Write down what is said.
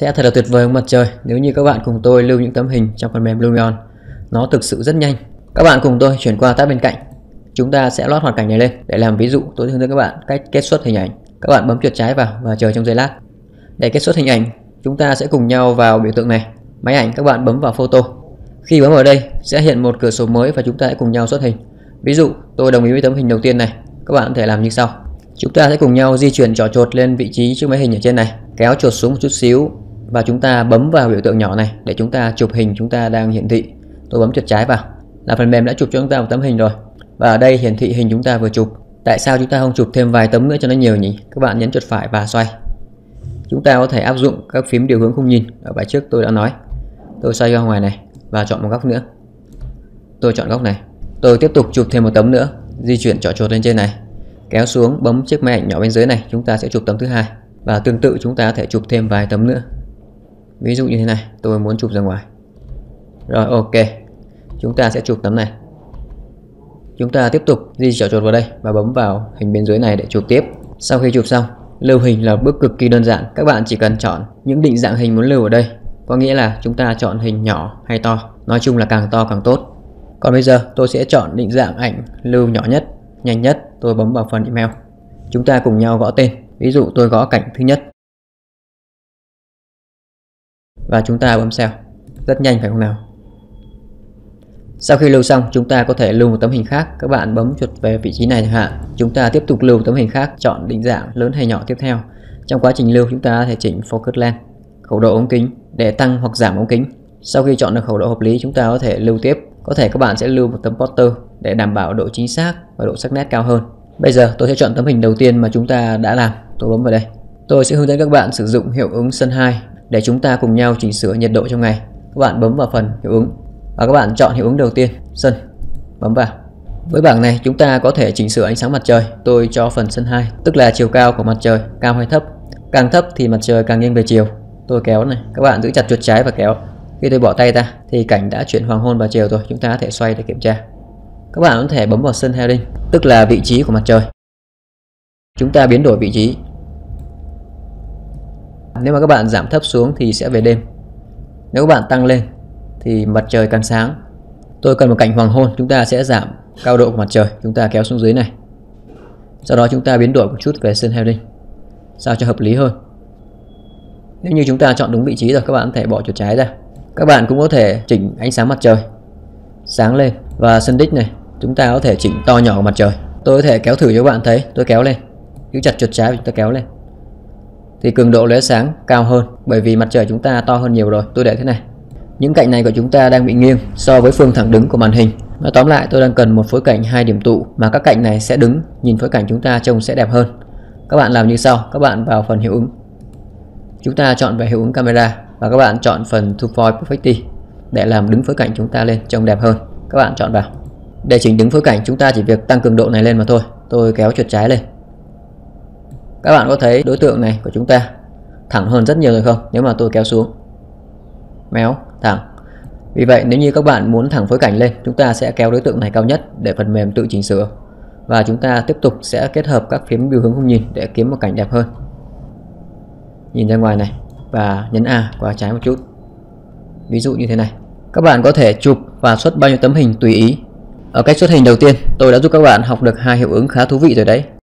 Sẽ thật là tuyệt vời mặt trời nếu như các bạn cùng tôi lưu những tấm hình trong phần mềm Lumion. Nó thực sự rất nhanh. Các bạn cùng tôi chuyển qua tab bên cạnh. Chúng ta sẽ lót hoàn cảnh này lên để làm ví dụ tôi hướng dẫn các bạn cách kết xuất hình ảnh. Các bạn bấm chuột trái vào và chờ trong giây lát. Để kết xuất hình ảnh, chúng ta sẽ cùng nhau vào biểu tượng này. Máy ảnh các bạn bấm vào photo. Khi bấm vào đây sẽ hiện một cửa sổ mới và chúng ta sẽ cùng nhau xuất hình. Ví dụ tôi đồng ý với tấm hình đầu tiên này. Các bạn có thể làm như sau. Chúng ta sẽ cùng nhau di chuyển trỏ chuột lên vị trí chiếc máy hình ở trên này Kéo chuột xuống một chút xíu và chúng ta bấm vào biểu tượng nhỏ này Để chúng ta chụp hình chúng ta đang hiển thị. Tôi bấm chuột trái vào. Là phần mềm đã chụp cho chúng ta một tấm hình rồi. Và ở đây hiển thị hình chúng ta vừa chụp. Tại sao chúng ta không chụp thêm vài tấm nữa cho nó nhiều nhỉ? Các bạn nhấn chuột phải và xoay. Chúng ta có thể áp dụng các phím điều hướng không nhìn Ở bài trước tôi đã nói. Tôi xoay ra ngoài này và chọn một góc nữa. Tôi chọn góc này. Tôi tiếp tục chụp thêm một tấm nữa, Di chuyển trỏ chuột lên trên này. Kéo xuống, bấm chiếc máy ảnh nhỏ bên dưới này, chúng ta sẽ chụp tấm thứ hai. Và tương tự, chúng ta có thể chụp thêm vài tấm nữa ví dụ như thế này, tôi muốn chụp ra ngoài. Rồi, ok. Chúng ta sẽ chụp tấm này. Chúng ta tiếp tục di chuyển chuột vào đây và bấm vào hình bên dưới này để chụp tiếp. Sau khi chụp xong, lưu hình là bước cực kỳ đơn giản. Các bạn chỉ cần chọn những định dạng hình muốn lưu ở đây. Có nghĩa là chúng ta chọn hình nhỏ hay to. Nói chung là càng to càng tốt. Còn bây giờ, tôi sẽ chọn định dạng ảnh lưu nhỏ nhất, Nhanh nhất. Tôi bấm vào phần email. Chúng ta cùng nhau gõ tên. Ví dụ tôi gõ cảnh thứ nhất. Và chúng ta bấm save Rất nhanh phải không nào? Sau khi lưu xong, chúng ta có thể lưu một tấm hình khác. Các bạn bấm chuột về vị trí này chẳng hạn. Chúng ta tiếp tục lưu tấm hình khác, Chọn định dạng lớn hay nhỏ tiếp theo. Trong quá trình lưu, chúng ta có thể chỉnh focus length Khẩu độ ống kính để tăng hoặc giảm ống kính. Sau khi chọn được khẩu độ hợp lý, chúng ta có thể lưu tiếp. Có thể các bạn sẽ lưu một tấm poster để đảm bảo độ chính xác và độ sắc nét cao hơn. Bây giờ, tôi sẽ chọn tấm hình đầu tiên mà chúng ta đã làm. Tôi bấm vào đây. Tôi sẽ hướng dẫn các bạn sử dụng hiệu ứng sân 2 để chúng ta cùng nhau chỉnh sửa nhiệt độ trong ngày. Các bạn bấm vào phần hiệu ứng và các bạn chọn hiệu ứng đầu tiên, sân. Bấm vào. Với bảng này chúng ta có thể chỉnh sửa ánh sáng mặt trời. Tôi cho phần sân 2, tức là chiều cao của mặt trời, cao hay thấp. Càng thấp thì mặt trời càng nghiêng về chiều. Tôi kéo này, các bạn giữ chặt chuột trái và kéo. Khi tôi bỏ tay ra thì cảnh đã chuyển hoàng hôn vào chiều rồi, chúng ta có thể xoay để kiểm tra. Các bạn có thể bấm vào sân heading, tức là vị trí của mặt trời. Chúng ta biến đổi vị trí. Nếu mà các bạn giảm thấp xuống thì sẽ về đêm. Nếu các bạn tăng lên thì mặt trời càng sáng. Tôi cần một cảnh hoàng hôn, chúng ta sẽ giảm cao độ của mặt trời, chúng ta kéo xuống dưới này. Sau đó chúng ta biến đổi một chút về sân heading, sao cho hợp lý hơn. Nếu như chúng ta chọn đúng vị trí rồi các bạn có thể bỏ chuột trái ra. Các bạn cũng có thể chỉnh ánh sáng mặt trời sáng lên và sân đích này chúng ta có thể chỉnh to nhỏ của mặt trời tôi có thể kéo thử cho các bạn thấy tôi kéo lên giữ chặt chuột trái chúng ta kéo lên thì cường độ lóe sáng cao hơn, bởi vì mặt trời chúng ta to hơn nhiều rồi. Tôi để thế này. Những cạnh này của chúng ta đang bị nghiêng so với phương thẳng đứng của màn hình. Nói tóm lại, tôi đang cần một phối cảnh hai điểm tụ mà các cạnh này sẽ đứng. Nhìn phối cảnh chúng ta trông sẽ đẹp hơn. Các bạn làm như sau. Các bạn vào phần hiệu ứng. Chúng ta chọn về hiệu ứng camera và các bạn chọn phần two point perfecti để làm đứng phối cảnh chúng ta lên trông đẹp hơn. Các bạn chọn vào. Để chỉnh đứng phối cảnh, chúng ta chỉ việc tăng cường độ này lên mà thôi. Tôi kéo chuột trái lên các bạn có thấy đối tượng này của chúng ta thẳng hơn rất nhiều rồi không? Nếu mà tôi kéo xuống. Méo, thẳng. Vì vậy, nếu như các bạn muốn thẳng phối cảnh lên, chúng ta sẽ kéo đối tượng này cao nhất để phần mềm tự chỉnh sửa. Và chúng ta tiếp tục sẽ kết hợp các phím biểu hướng không nhìn để kiếm một cảnh đẹp hơn. Nhìn ra ngoài này, và nhấn A qua trái một chút. Ví dụ như thế này. Các bạn có thể chụp và xuất bao nhiêu tấm hình tùy ý. Ở cách xuất hình đầu tiên, tôi đã giúp các bạn học được hai hiệu ứng khá thú vị rồi đấy.